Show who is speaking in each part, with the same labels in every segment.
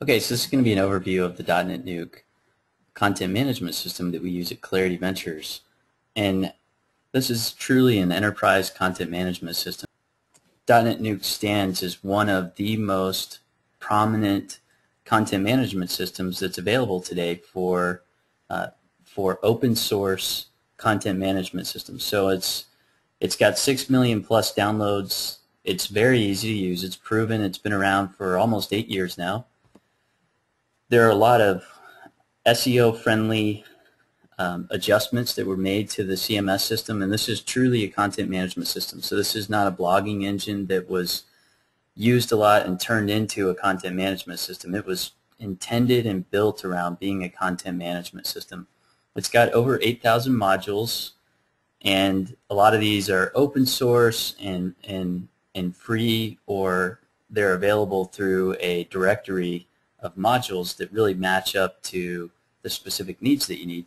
Speaker 1: Okay, so this is going to be an overview of the DotNetNuke content management system that we use at Clarity Ventures. And this is truly an enterprise content management system. DotNetNuke stands as one of the most prominent content management systems that's available today for uh, for open source content management systems. So it's it's got six million plus downloads. It's very easy to use. It's proven. It's been around for almost eight years now there are a lot of SEO friendly um, adjustments that were made to the CMS system and this is truly a content management system. So this is not a blogging engine that was used a lot and turned into a content management system. It was intended and built around being a content management system. It's got over 8,000 modules and a lot of these are open source and, and, and free or they're available through a directory of modules that really match up to the specific needs that you need.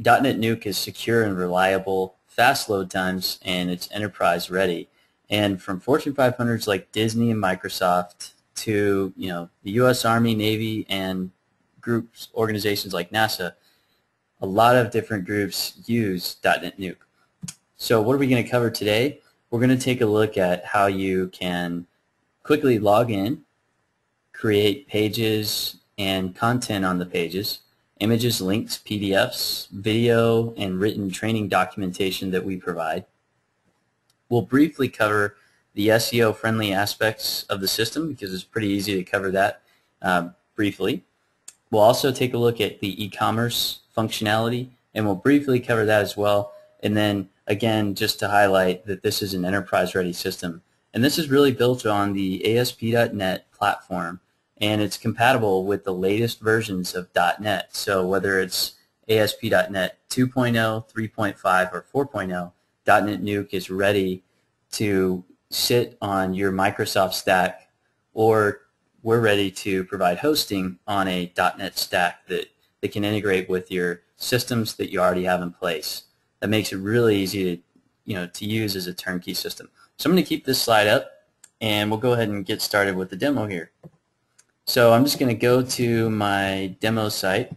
Speaker 1: DotNetNuke is secure and reliable, fast load times, and it's enterprise ready. And from Fortune 500s like Disney and Microsoft to you know the U.S. Army, Navy, and groups, organizations like NASA, a lot of different groups use DotNetNuke. So what are we going to cover today? We're going to take a look at how you can quickly log in create pages and content on the pages, images, links, PDFs, video, and written training documentation that we provide. We'll briefly cover the SEO-friendly aspects of the system because it's pretty easy to cover that uh, briefly. We'll also take a look at the e-commerce functionality and we'll briefly cover that as well. And then again, just to highlight that this is an enterprise-ready system. And this is really built on the ASP.NET platform and it's compatible with the latest versions of .NET. So whether it's ASP.NET 2.0, 3.5, or 4.0, DotNetNuke is ready to sit on your Microsoft stack or we're ready to provide hosting on a .NET stack that, that can integrate with your systems that you already have in place. That makes it really easy to, you know, to use as a turnkey system. So I'm going to keep this slide up and we'll go ahead and get started with the demo here. So I'm just going to go to my demo site.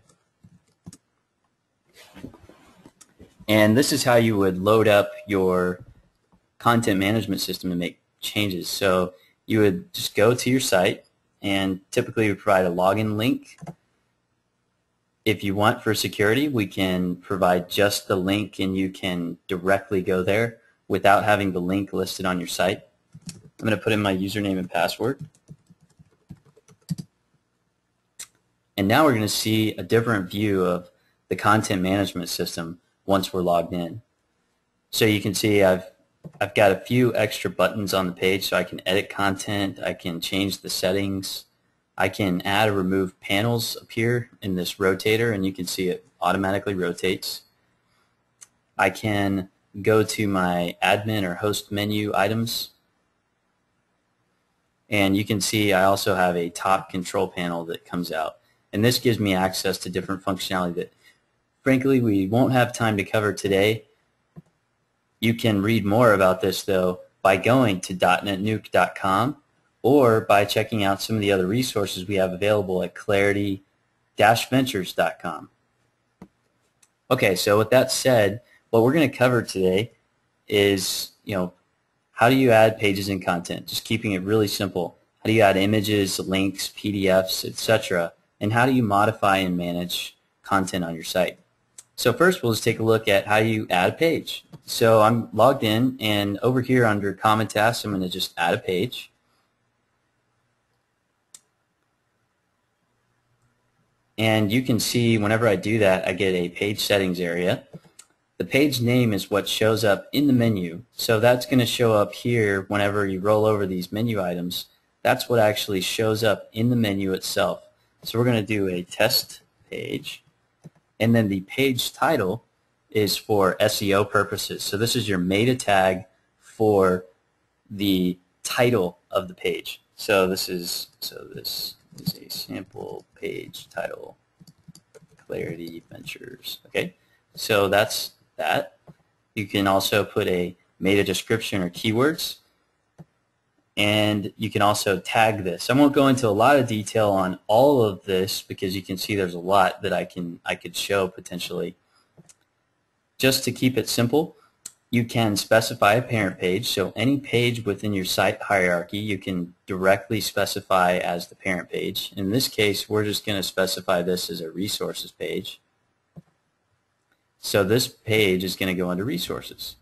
Speaker 1: And this is how you would load up your content management system and make changes. So you would just go to your site and typically we provide a login link. If you want for security, we can provide just the link and you can directly go there without having the link listed on your site. I'm going to put in my username and password. And now we're going to see a different view of the content management system once we're logged in. So you can see I've I've got a few extra buttons on the page so I can edit content, I can change the settings, I can add or remove panels up here in this rotator and you can see it automatically rotates. I can go to my admin or host menu items and you can see I also have a top control panel that comes out. And this gives me access to different functionality that, frankly, we won't have time to cover today. You can read more about this, though, by going to dotnetnuke.com or by checking out some of the other resources we have available at clarity-ventures.com. Okay, so with that said, what we're going to cover today is, you know, how do you add pages and content? Just keeping it really simple. How do you add images, links, PDFs, etc and how do you modify and manage content on your site. So first we'll just take a look at how you add a page. So I'm logged in and over here under common tasks I'm going to just add a page. And you can see whenever I do that I get a page settings area. The page name is what shows up in the menu. So that's going to show up here whenever you roll over these menu items. That's what actually shows up in the menu itself. So we're going to do a test page. And then the page title is for SEO purposes. So this is your meta tag for the title of the page. So this is so this is a sample page title Clarity Ventures. Okay, so that's that. You can also put a meta description or keywords. And you can also tag this. I won't go into a lot of detail on all of this because you can see there's a lot that I can I could show potentially. Just to keep it simple, you can specify a parent page. So any page within your site hierarchy you can directly specify as the parent page. In this case, we're just going to specify this as a resources page. So this page is going to go under resources.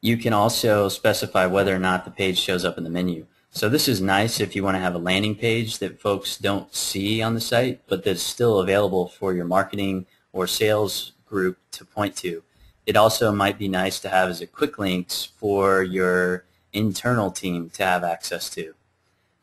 Speaker 1: You can also specify whether or not the page shows up in the menu. So this is nice if you want to have a landing page that folks don't see on the site, but that's still available for your marketing or sales group to point to. It also might be nice to have as a quick links for your internal team to have access to.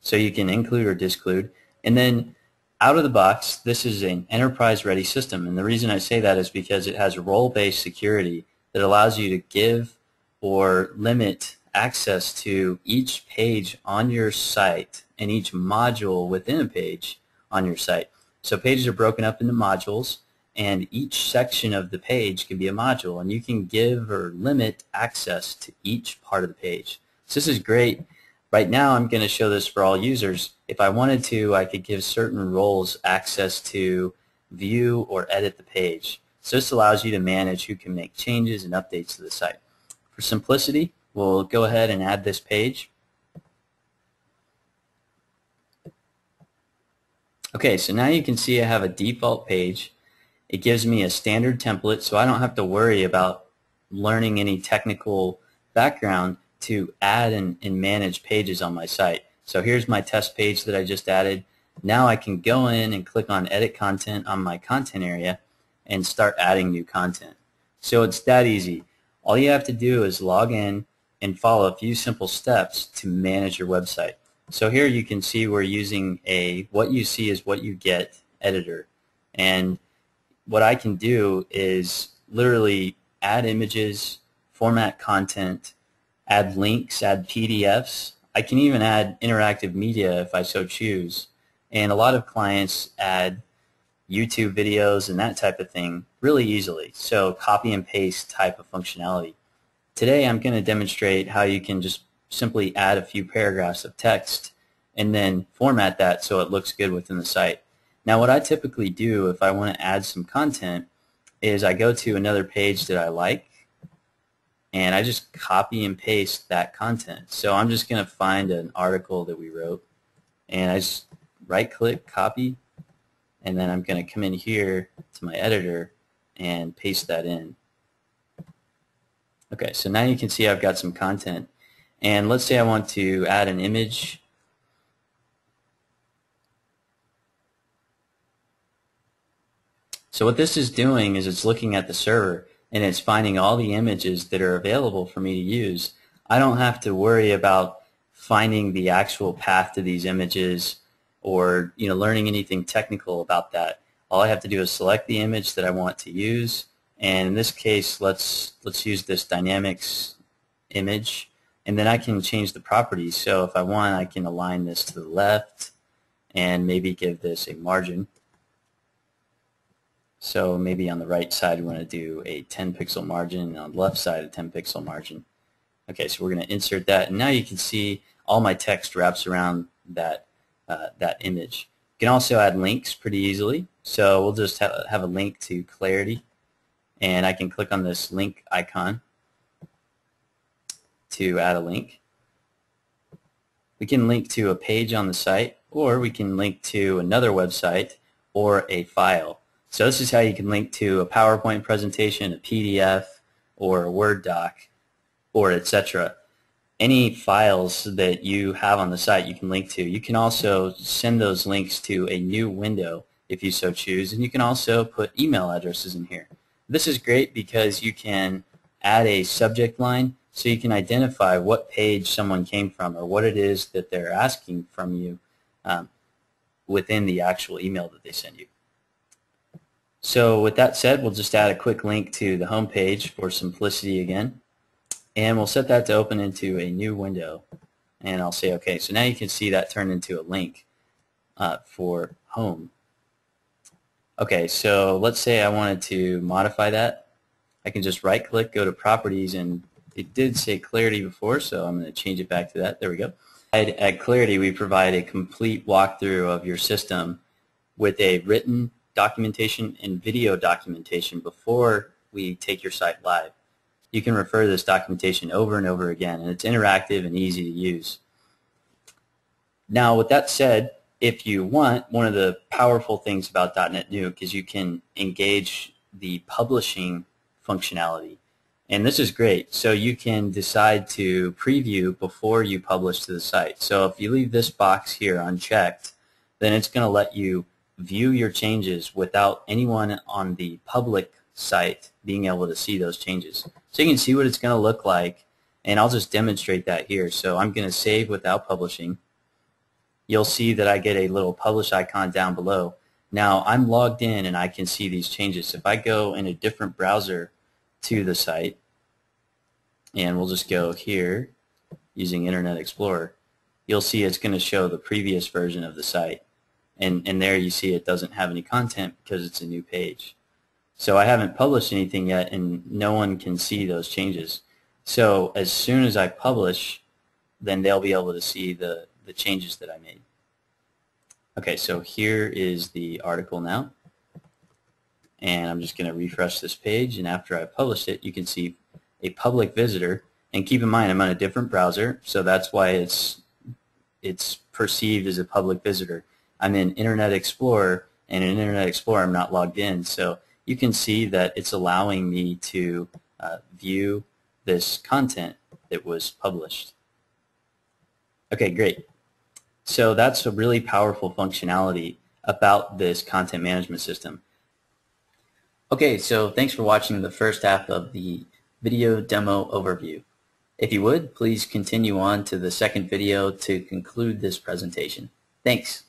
Speaker 1: So you can include or disclude. And then out of the box, this is an enterprise ready system. And the reason I say that is because it has role-based security that allows you to give or limit access to each page on your site and each module within a page on your site. So pages are broken up into modules and each section of the page can be a module and you can give or limit access to each part of the page. So this is great. Right now I'm going to show this for all users. If I wanted to, I could give certain roles access to view or edit the page. So this allows you to manage who can make changes and updates to the site. For simplicity, we'll go ahead and add this page. Okay, so now you can see I have a default page. It gives me a standard template, so I don't have to worry about learning any technical background to add and, and manage pages on my site. So here's my test page that I just added. Now I can go in and click on edit content on my content area and start adding new content. So it's that easy. All you have to do is log in and follow a few simple steps to manage your website. So here you can see we're using a what you see is what you get editor. And what I can do is literally add images, format content, add links, add PDFs. I can even add interactive media if I so choose. And a lot of clients add YouTube videos and that type of thing really easily. So copy and paste type of functionality. Today I'm going to demonstrate how you can just simply add a few paragraphs of text and then format that so it looks good within the site. Now what I typically do if I want to add some content is I go to another page that I like and I just copy and paste that content. So I'm just going to find an article that we wrote and I just right click, copy, and then I'm going to come in here to my editor and paste that in. Okay, so now you can see I've got some content. And let's say I want to add an image. So what this is doing is it's looking at the server and it's finding all the images that are available for me to use. I don't have to worry about finding the actual path to these images or you know learning anything technical about that. All I have to do is select the image that I want to use. And in this case let's let's use this dynamics image. And then I can change the properties so if I want I can align this to the left and maybe give this a margin. So maybe on the right side we want to do a 10 pixel margin and on the left side a 10 pixel margin. Okay so we're going to insert that. And now you can see all my text wraps around that uh, that image. You can also add links pretty easily. So we'll just have, have a link to Clarity and I can click on this link icon to add a link. We can link to a page on the site or we can link to another website or a file. So this is how you can link to a PowerPoint presentation, a PDF, or a Word doc, or etc any files that you have on the site you can link to. You can also send those links to a new window if you so choose, and you can also put email addresses in here. This is great because you can add a subject line so you can identify what page someone came from or what it is that they're asking from you um, within the actual email that they send you. So with that said, we'll just add a quick link to the home page for simplicity again and we'll set that to open into a new window and I'll say okay so now you can see that turned into a link uh, for home okay so let's say I wanted to modify that I can just right click go to properties and it did say Clarity before, so I'm going to change it back to that. There we go. At, at Clarity, we provide a complete walkthrough of your system with a written documentation and video documentation before we take your site live. You can refer to this documentation over and over again, and it's interactive and easy to use. Now, with that said, if you want, one of the powerful things about DotNetNuke is you can engage the publishing functionality. And this is great. So you can decide to preview before you publish to the site. So if you leave this box here unchecked, then it's going to let you view your changes without anyone on the public site being able to see those changes. So you can see what it's going to look like, and I'll just demonstrate that here. So I'm going to save without publishing. You'll see that I get a little publish icon down below. Now I'm logged in and I can see these changes. If I go in a different browser to the site, and we'll just go here using Internet Explorer, you'll see it's going to show the previous version of the site. And, and there you see it doesn't have any content because it's a new page. So I haven't published anything yet and no one can see those changes. So as soon as I publish, then they'll be able to see the, the changes that I made. Okay, so here is the article now. And I'm just going to refresh this page and after I published it, you can see a public visitor. And keep in mind, I'm on a different browser, so that's why it's it's perceived as a public visitor. I'm in Internet Explorer, and in Internet Explorer I'm not logged in. So you can see that it's allowing me to uh, view this content that was published. Okay, great. So that's a really powerful functionality about this content management system. Okay, so thanks for watching the first half of the video demo overview. If you would, please continue on to the second video to conclude this presentation. Thanks.